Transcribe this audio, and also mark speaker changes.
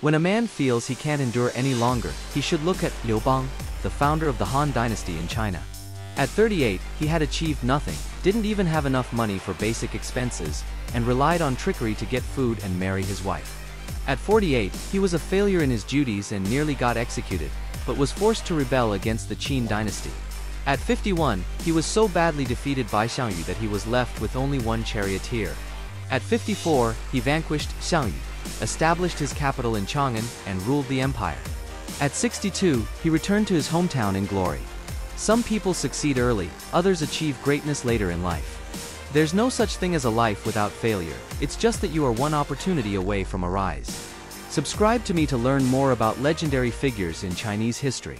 Speaker 1: When a man feels he can't endure any longer, he should look at Liu Bang, the founder of the Han dynasty in China. At 38, he had achieved nothing, didn't even have enough money for basic expenses, and relied on trickery to get food and marry his wife. At 48, he was a failure in his duties and nearly got executed, but was forced to rebel against the Qin dynasty. At 51, he was so badly defeated by Xiang Yu that he was left with only one charioteer. At 54, he vanquished Xiang Yu, established his capital in Chang'an, and ruled the empire. At 62, he returned to his hometown in glory. Some people succeed early, others achieve greatness later in life. There's no such thing as a life without failure, it's just that you are one opportunity away from a rise. Subscribe to me to learn more about legendary figures in Chinese history.